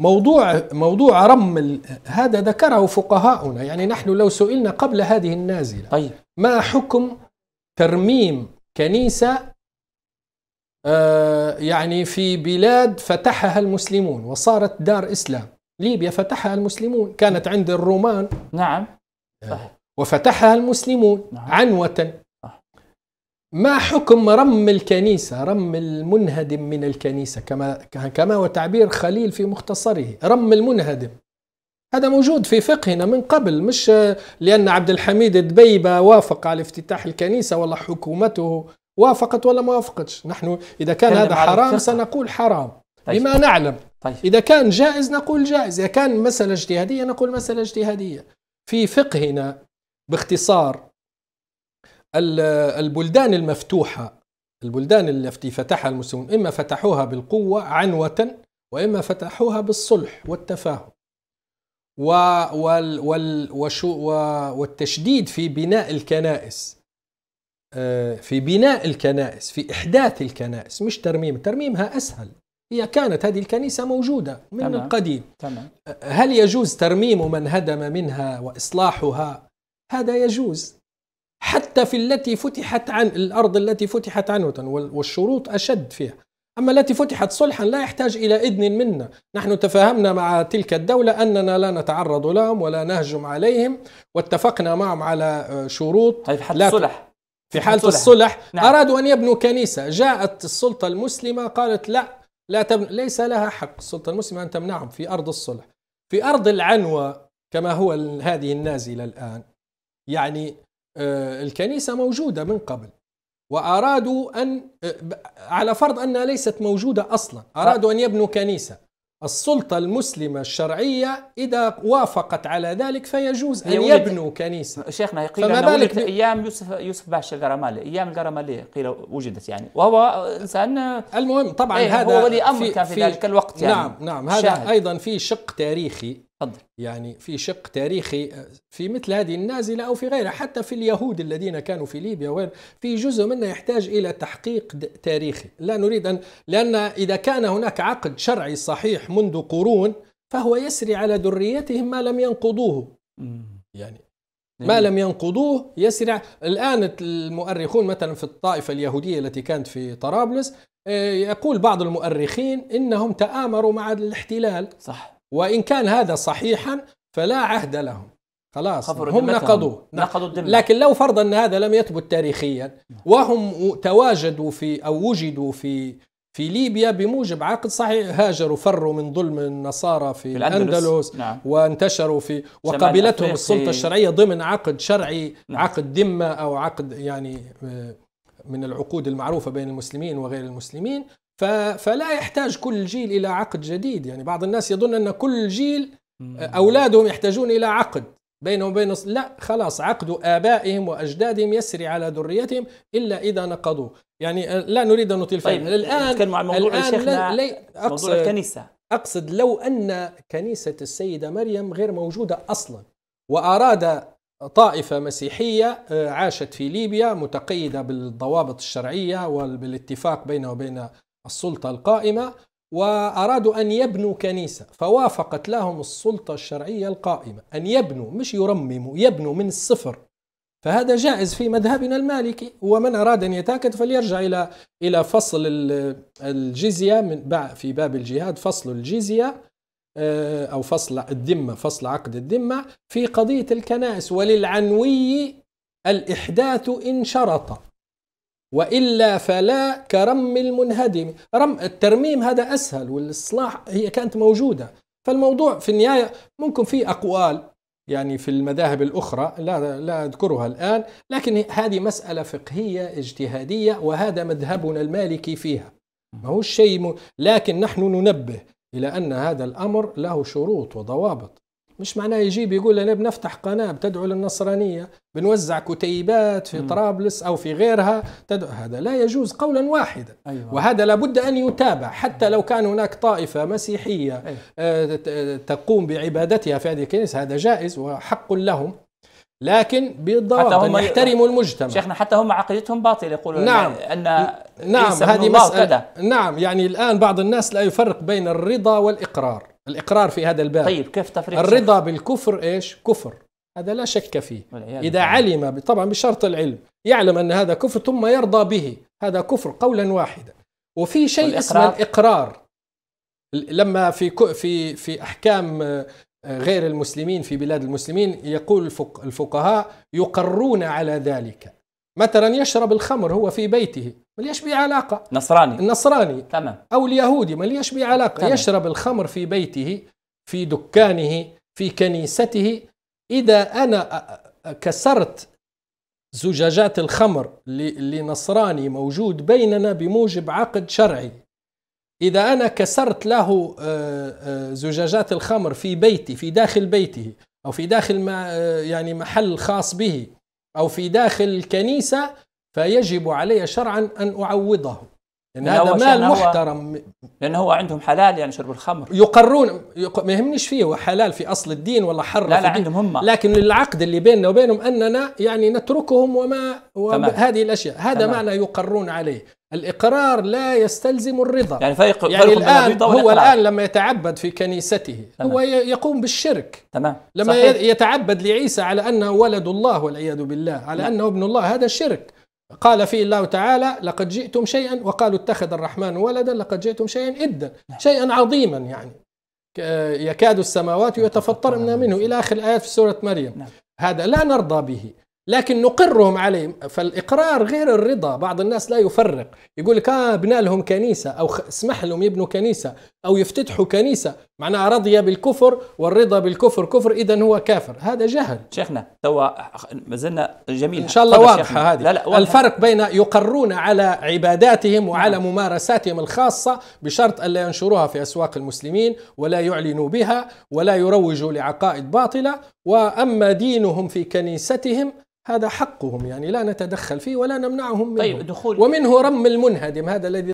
موضوع موضوع رم هذا ذكره فقهاؤنا يعني نحن لو سئلنا قبل هذه النازلة طيب ما حكم ترميم كنيسة آه يعني في بلاد فتحها المسلمون وصارت دار إسلام ليبيا فتحها المسلمون كانت عند الرومان نعم صحيح. وفتحها المسلمون نعم. عنوة صح. ما حكم رم الكنيسة رم المنهدم من الكنيسة كما كما هو تعبير خليل في مختصره رم المنهدم. هذا موجود في فقهنا من قبل مش لأن عبد الحميد الدبيبة وافق على افتتاح الكنيسة ولا حكومته وافقت ولا ما وافقتش. نحن إذا كان هذا حرام سنقول حرام. طيب. بما نعلم. طيب. إذا كان جائز نقول جائز إذا كان مسألة اجتهادية نقول مسألة اجتهادية. في فقهنا باختصار البلدان المفتوحة البلدان التي فتحها المسلمون إما فتحوها بالقوة عنوة وإما فتحوها بالصلح والتفاهم. وال وال وشو والتشديد في بناء الكنائس. آه، في بناء الكنائس في إحداث الكنائس مش ترميم. ترميمها أسهل. هي كانت هذه الكنيسة موجودة من تمام. القديم. تمام. هل يجوز ترميم من هدم منها وإصلاحها؟ هذا يجوز. حتى في التي فتحت عن الأرض التي فتحت عنوة والشروط أشد فيها. أما التي فتحت صلحا لا يحتاج إلى إذن منا. نحن تفاهمنا مع تلك الدولة أننا لا نتعرض لهم ولا نهجم عليهم واتفقنا معهم على شروط في حالة الصلح. في حالة الصلح. نعم. أرادوا أن يبنوا كنيسة. جاءت السلطة المسلمة قالت لا لا تبن... ليس لها حق. السلطة المسلمة أن تمنعهم في أرض الصلح. في أرض العنوة كما هو هذه النازلة الآن يعني آه، الكنيسة موجودة من قبل. وأرادوا أن آه، على فرض أنها ليست موجودة أصلا. أرادوا أن يبنوا كنيسة. السلطة المسلمة الشرعية إذا وافقت على ذلك فيجوز أن يبنوا كنيسة. شيخنا قيل فما بالك أيام يوسف يوسف باشا القرمالي أيام القرمالي قيل وجدت يعني. وهو إنسان المهم طبعا إيه هذا هو ولي أمر في كان في, في ذلك الوقت يعني. نعم نعم هذا شاهد. أيضا في شق تاريخي. تفضل. يعني في شق تاريخي في مثل هذه النازلة أو في غيرها حتى في اليهود الذين كانوا في ليبيا وين في جزء منه يحتاج إلى تحقيق تاريخي. لا نريد أن لأن إذا كان هناك عقد شرعي صحيح منذ قرون فهو يسري على ذريتهم ما لم ينقضوه. يعني ما لم ينقضوه يسرع الآن المؤرخون مثلا في الطائفة اليهودية التي كانت في طرابلس آه، يقول بعض المؤرخين إنهم تآمروا مع الاحتلال. صح. وإن كان هذا صحيحا فلا عهد لهم. خلاص هم نقضوه نقضوا. الدم لكن لو فرض أن هذا لم يثبت تاريخيا وهم تواجدوا في أو وجدوا في في ليبيا بموجب عقد صحيح هاجروا فروا من ظلم النصارى في, في الأندلس. نعم. وانتشروا في وقبلتهم السلطة الشرعية ضمن عقد شرعي نعم. عقد ذمة أو عقد يعني آه، من العقود المعروفة بين المسلمين وغير المسلمين. فلا يحتاج كل جيل إلى عقد جديد. يعني بعض الناس يظن أن كل جيل أولادهم يحتاجون إلى عقد. بينهم وبين لا خلاص عقد آبائهم وأجدادهم يسري على ذريتهم إلا إذا نقضوه يعني لا نريد أن نطيل طيب الآن عن موضوع الآن لا أقصد موضوع الكنيسة. أقصد لو أن كنيسة السيدة مريم غير موجودة أصلا وأراد طائفة مسيحية آه، عاشت في ليبيا متقيدة بالضوابط الشرعية وبالاتفاق بينه وبين السلطة القائمة وأرادوا أن يبنوا كنيسة فوافقت لهم السلطة الشرعية القائمة أن يبنوا مش يرمموا يبنوا من الصفر. فهذا جائز في مذهبنا المالكي ومن أراد أن يتأكد فليرجع إلى إلى فصل الجزية من في باب الجهاد فصل الجزية آه، أو فصل الذمة فصل عقد الذمة في قضية الكنائس وللعنوي الإحداث إن شرط. وإلا فلا كرم المنهدم. رم الترميم هذا أسهل والإصلاح هي كانت موجودة. فالموضوع في النهاية ممكن في أقوال يعني في المذاهب الأخرى لا لا أذكرها الآن لكن هذه مسألة فقهية اجتهادية وهذا مذهبنا المالكي فيها. ما هو شيء لكن نحن ننبه إلى أن هذا الأمر له شروط وضوابط. مش معناه يجيب يقول أنا بنفتح قناة بتدعو للنصرانية بنوزع كتيبات في طرابلس أو في غيرها تدعو هذا لا يجوز قولا واحدا. أيوة. وهذا لابد أن يتابع حتى لو كان هناك طائفة مسيحية أيوة. آه، تقوم بعبادتها في هذه الكنيسة هذا جائز وحق لهم لكن بالضبط أن يحترموا المجتمع. شيخنا حتى هم عقيدتهم باطلة يقولون نعم. أن نعم هذه مسألة نعم يعني الآن بعض الناس لا يفرق بين الرضا والإقرار. الإقرار في هذا الباب. طيب كيف تفريق الرضا بالكفر إيش؟ كفر. هذا لا شك فيه. إذا علم طبعا بشرط العلم. يعلم أن هذا كفر ثم يرضى به. هذا كفر قولا واحدا. وفي شيء. اسمه الإقرار. لما في في في أحكام آه، غير المسلمين في بلاد المسلمين يقول الفقهاء يقرون على ذلك. مثلا يشرب الخمر هو في بيته ما ليش به علاقة. نصراني. النصراني. تمام. أو اليهودي ما ليش به علاقة. تمام. يشرب الخمر في بيته في دكانه في كنيسته. إذا أنا كسرت زجاجات الخمر لنصراني موجود بيننا بموجب عقد شرعي. إذا أنا كسرت له زجاجات الخمر في بيتي في داخل بيته أو في داخل يعني محل خاص به أو في داخل الكنيسة فيجب علي شرعا أن أعوضه. لأن هذا مال محترم. لأنه هو عندهم حلال يعني شرب الخمر. يقرون ما يهمنيش فيه هو حلال في أصل الدين ولا حر لا لا عندهم هم. لكن العقد اللي بيننا وبينهم أننا يعني نتركهم وما وهذه الأشياء. هذا تمام. معنى يقرون عليه. الإقرار لا يستلزم الرضا يعني فرق يعني الآن هو الآن لما يتعبد في كنيسته تمام. هو يقوم بالشرك تمام لما صحيح. يتعبد لعيسى على أنه ولد الله والعياذ بالله على نعم. أنه ابن الله هذا الشرك قال فيه الله تعالى لقد جئتم شيئا وقالوا اتخذ الرحمن ولدا لقد جئتم شيئا إدا نعم. شيئا عظيما يعني يكاد السماوات يتفطرن منه إلى آخر الآيات في سورة مريم نعم. هذا لا نرضى به لكن نقرهم عليه فالإقرار غير الرضا بعض الناس لا يفرق. يقول لك آه بنا لهم كنيسة أو اسمح لهم يبنوا كنيسة أو يفتتحوا كنيسة. معناها رضي بالكفر والرضا بالكفر كفر إذا هو كافر. هذا جهل. شيخنا توا ما زلنا جميل. إن شاء الله واضحة هذه. لا لا الفرق بين يقرون على عباداتهم وعلى نعم. ممارساتهم الخاصة بشرط ألا ينشروها في أسواق المسلمين ولا يعلنوا بها ولا يروجوا لعقائد باطلة. وأما دينهم في كنيستهم هذا حقهم يعني لا نتدخل فيه ولا نمنعهم منه. طيب دخول. ومنه رم المنهدم هذا الذي